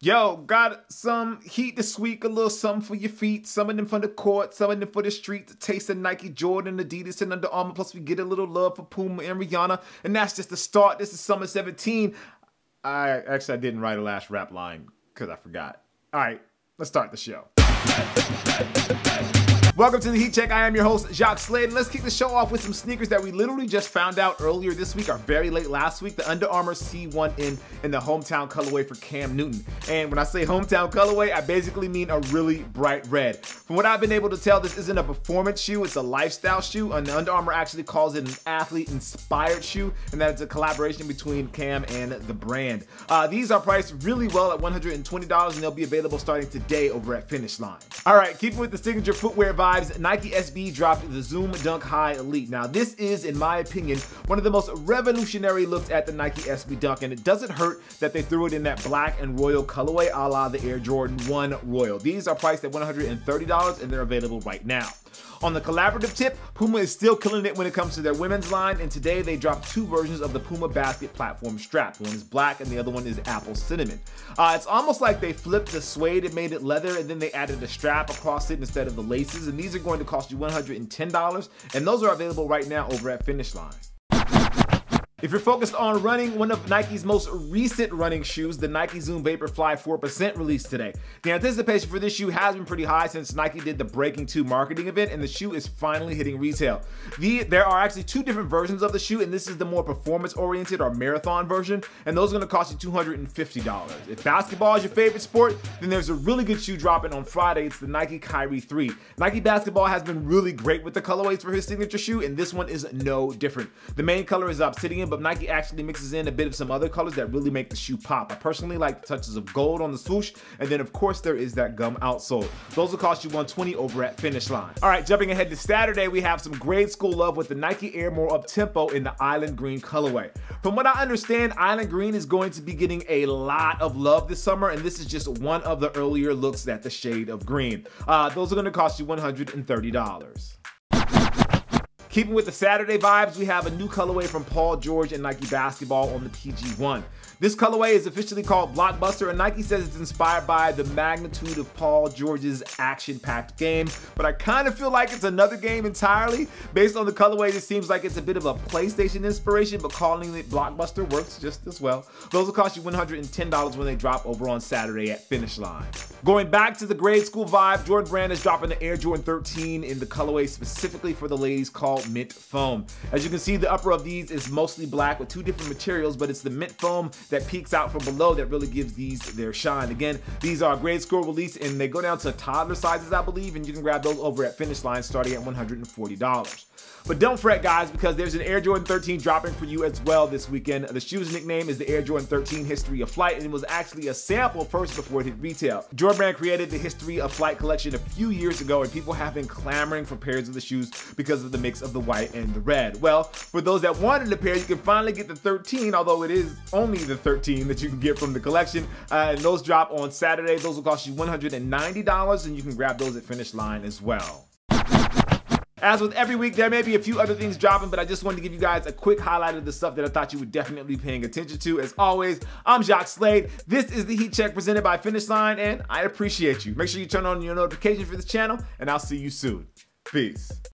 Yo, got some heat this week, a little something for your feet, some of them for the court, some of them for the street. The taste of Nike, Jordan, Adidas, and Under Armour. Plus, we get a little love for Puma and Rihanna. And that's just the start. This is Summer 17. I actually I didn't write a last rap line because I forgot. All right, let's start the show. Welcome to the Heat Check. I am your host, Jacques Slade, and let's kick the show off with some sneakers that we literally just found out earlier this week, or very late last week. The Under Armour C1N in the hometown colorway for Cam Newton. And when I say hometown colorway, I basically mean a really bright red. From what I've been able to tell, this isn't a performance shoe, it's a lifestyle shoe, and Under Armour actually calls it an athlete-inspired shoe, and that it's a collaboration between Cam and the brand. Uh, these are priced really well at $120, and they'll be available starting today over at Finish Line. All right, keeping with the signature footwear vibe, Nike SB dropped the Zoom Dunk High Elite. Now, this is, in my opinion, one of the most revolutionary looks at the Nike SB Dunk, and it doesn't hurt that they threw it in that black and royal colorway a la the Air Jordan 1 Royal. These are priced at $130 and they're available right now. On the collaborative tip, Puma is still killing it when it comes to their women's line, and today they dropped two versions of the Puma basket platform strap. One is black and the other one is apple cinnamon. Uh, it's almost like they flipped the suede and made it leather, and then they added a strap across it instead of the laces, and these are going to cost you $110, and those are available right now over at Finish Line. If you're focused on running, one of Nike's most recent running shoes, the Nike Zoom Vaporfly 4% released today. The anticipation for this shoe has been pretty high since Nike did the Breaking 2 marketing event and the shoe is finally hitting retail. The, there are actually two different versions of the shoe and this is the more performance oriented or marathon version and those are gonna cost you $250. If basketball is your favorite sport, then there's a really good shoe dropping on Friday. It's the Nike Kyrie 3. Nike Basketball has been really great with the colorways for his signature shoe and this one is no different. The main color is obsidian but Nike actually mixes in a bit of some other colors that really make the shoe pop. I personally like the touches of gold on the swoosh, and then of course there is that gum outsole. Those will cost you 120 over at Finish Line. All right, jumping ahead to Saturday, we have some grade school love with the Nike Air More Up Tempo in the Island Green colorway. From what I understand, Island Green is going to be getting a lot of love this summer, and this is just one of the earlier looks at the shade of green. Uh, those are gonna cost you $130. Keeping with the Saturday vibes, we have a new colorway from Paul George and Nike Basketball on the PG1. This colorway is officially called Blockbuster, and Nike says it's inspired by the magnitude of Paul George's action-packed game, but I kind of feel like it's another game entirely. Based on the colorway, it seems like it's a bit of a PlayStation inspiration, but calling it Blockbuster works just as well. Those will cost you $110 when they drop over on Saturday at Finish Line. Going back to the grade school vibe, Jordan Brand is dropping the Air Jordan 13 in the colorway specifically for the ladies called Mint Foam. As you can see, the upper of these is mostly black with two different materials, but it's the Mint Foam that peeks out from below that really gives these their shine. Again, these are grade school release and they go down to toddler sizes, I believe, and you can grab those over at Finish Line starting at $140. But don't fret, guys, because there's an Air Jordan 13 dropping for you as well this weekend. The shoe's nickname is the Air Jordan 13 History of Flight, and it was actually a sample first before it hit retail. Jordan Brand created the History of Flight collection a few years ago, and people have been clamoring for pairs of the shoes because of the mix of the white and the red. Well, for those that wanted a pair, you can finally get the 13, although it is only the 13 that you can get from the collection. Uh, and those drop on Saturday. Those will cost you $190, and you can grab those at Finish Line as well. As with every week, there may be a few other things dropping, but I just wanted to give you guys a quick highlight of the stuff that I thought you would definitely be paying attention to. As always, I'm Jacques Slade. This is the Heat Check presented by Finish Line, and I appreciate you. Make sure you turn on your notifications for this channel, and I'll see you soon. Peace.